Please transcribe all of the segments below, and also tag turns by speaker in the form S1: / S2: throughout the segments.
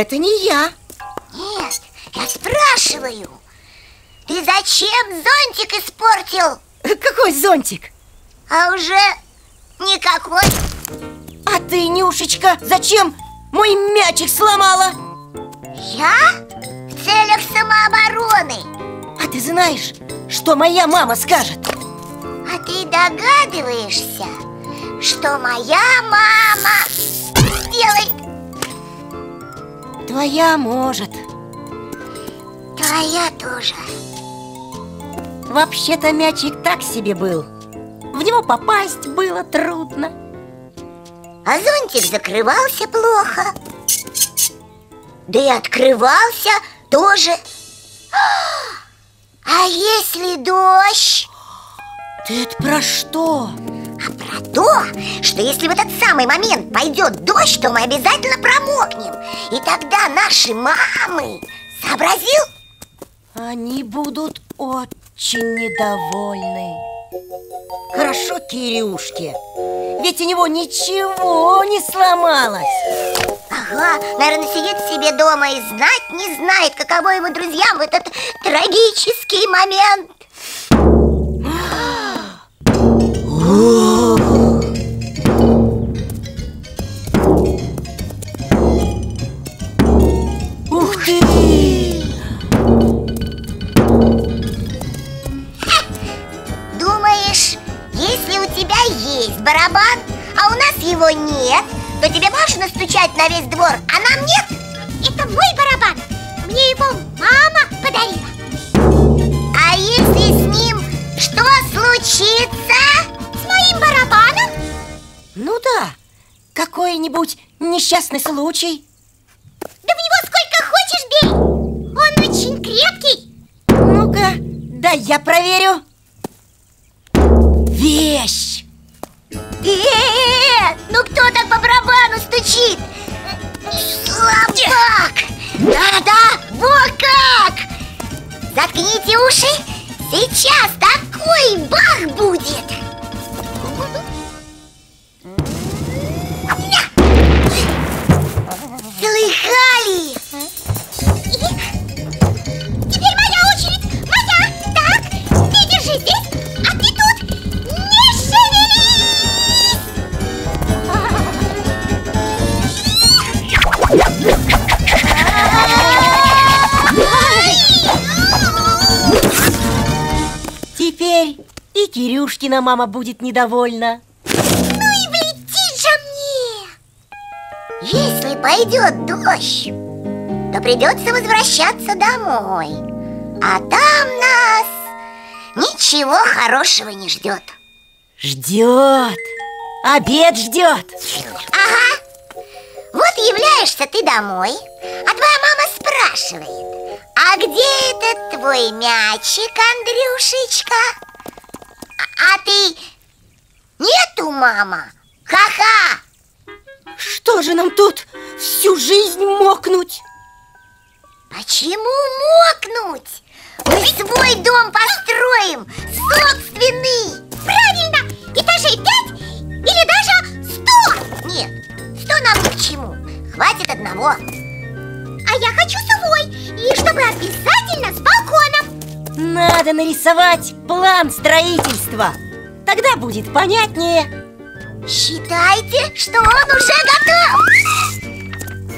S1: Это не я
S2: Нет, я спрашиваю Ты зачем зонтик испортил?
S1: Какой зонтик?
S2: А уже никакой
S1: А ты, Нюшечка, зачем мой мячик сломала?
S2: Я? В целях самообороны
S1: А ты знаешь, что моя мама скажет?
S2: А ты догадываешься, что моя мама делает
S1: Твоя может.
S2: Твоя тоже.
S1: Вообще-то мячик так себе был. В него попасть было трудно.
S2: А зонтик закрывался плохо. Да и открывался тоже. А если дождь?
S1: Ты это про что?
S2: А про то, что если в этот самый момент пойдет дождь, то мы обязательно промокнем. И тогда наши мамы Сообразил?
S1: Они будут очень недовольны. Хорошо, Кирюшке Ведь у него ничего не сломалось.
S2: Ага, наверное, сидит себе дома и знать не знает, каково его друзьям в этот трагический момент барабан, а у нас его нет, то тебе можно стучать на весь двор, а нам нет? Это мой барабан, мне его мама подарила А если с ним что случится? С моим барабаном?
S1: Ну да, какой-нибудь несчастный случай
S2: Да в него сколько хочешь бей Он очень крепкий
S1: Ну-ка, да я проверю Вещь!
S2: Э, ну кто так по барабану стучит? Слабак! Да-да, вот как! Заткните уши, сейчас такой бах будет!
S1: И Кирюшкина мама будет недовольна
S2: Ну и влетит же мне! Если пойдет дождь, то придется возвращаться домой. А там нас ничего хорошего не ждет.
S1: Ждет Обед ждет
S2: Ага. Вот являешься ты домой, а твоя мама спрашивает, а где этот твой мячик, Андрюшечка? А, а ты... Нету, мама? Ха-ха!
S1: Что же нам тут всю жизнь мокнуть?
S2: Почему мокнуть? Мы свой дом построим, собственный Правильно, этажей пять или даже сто Нет, сто нам ни к чему, хватит одного А я хочу свой, и чтобы обязательно с балконом
S1: Надо нарисовать план строительства. Тогда будет понятнее.
S2: Считайте, что он уже готов.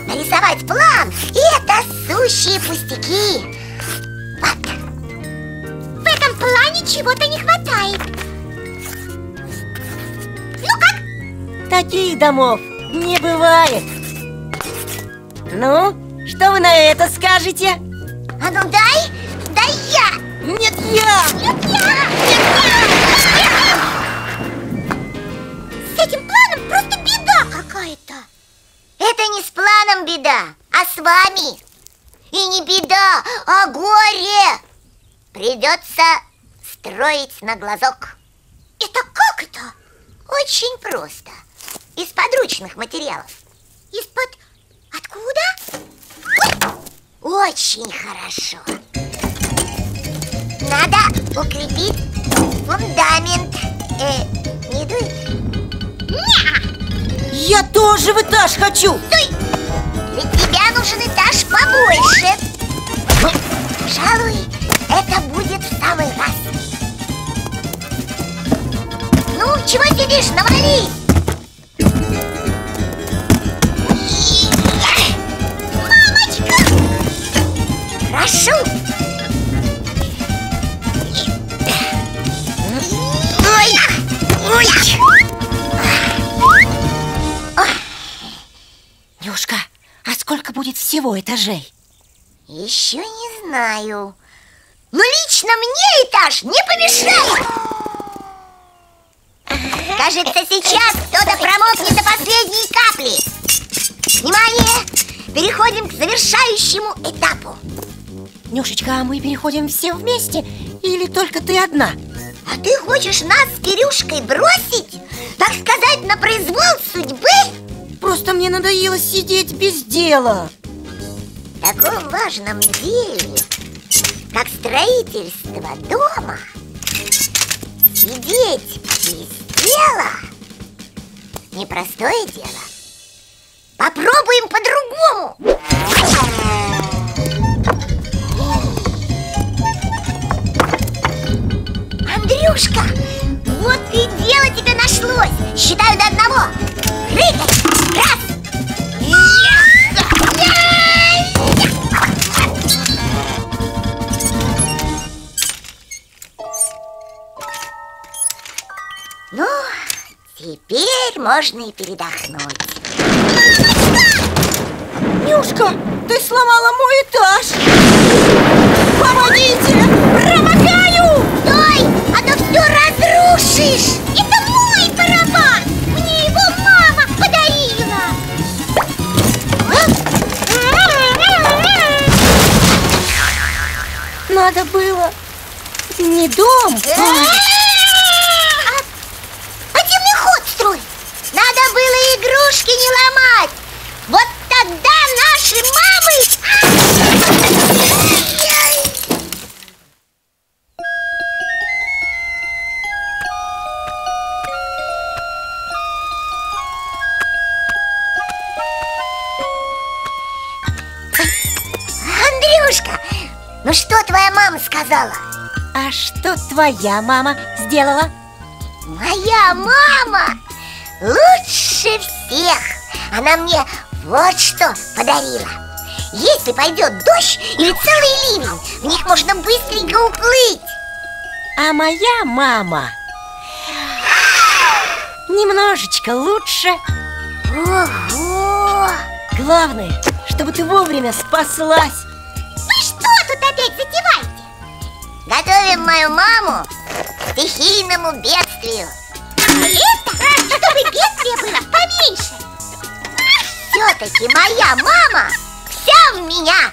S2: Нарисовать план – это сущие пустяки. Вот В этом плане чего-то не хватает. Ну как?
S1: Таких домов не бывает. Ну, что вы на это скажете?
S2: А ну дай, я
S1: Нет, я!
S2: Нет, я! Нет, я! С этим планом просто беда какая-то Это не с планом беда, а с вами И не беда, а горе Придется строить на глазок Это как это? Очень просто Из подручных материалов Из-под... откуда? Очень хорошо Надо укрепить фундамент э, Не дует?
S1: Я тоже в этаж хочу!
S2: Стой! побольше Пожалуй, это будет в самый раз Ну, чего сидишь, навали
S1: всего этажей?
S2: Еще не знаю Но лично мне этаж не помешает Кажется, сейчас кто-то промокнет до последней капли Внимание! Переходим к завершающему этапу
S1: Нюшечка, а мы переходим все вместе или только ты одна?
S2: А ты хочешь нас с Кирюшкой бросить? Так сказать, на произвол судьбы?
S1: Просто мне надоело сидеть без дела
S2: таком важном деле, как строительство дома Сидеть без дела Непростое дело Попробуем по-другому Андрюшка, вот и дело тебе нашлось Считаю до одного Прыгай! Раз! Теперь можно и передохнуть.
S1: Нюшка, ты сломала мой этаж. Помогите! Промокаю!
S2: Стой, а то все разрушишь! Это мой барабан! Мне его мама подарила!
S1: Надо было. Не дом,
S2: А, а темный ход строить Надо было игрушки не ломать Вот тогда наши мамы Андрюшка, ну что твоя мама сказала?
S1: а что твоя мама сделала?
S2: Моя мама лучше всех. Она мне вот что подарила. Если пойдет дождь или целый ливень В них можно быстренько уплыть.
S1: А моя мама немножечко лучше.
S2: Ого!
S1: Главное, чтобы ты вовремя спаслась.
S2: Вы что тут опять затеваете? Готовим мою маму к стихийному бедствию. Это, чтобы бедствие было поменьше. Все-таки моя мама вся в меня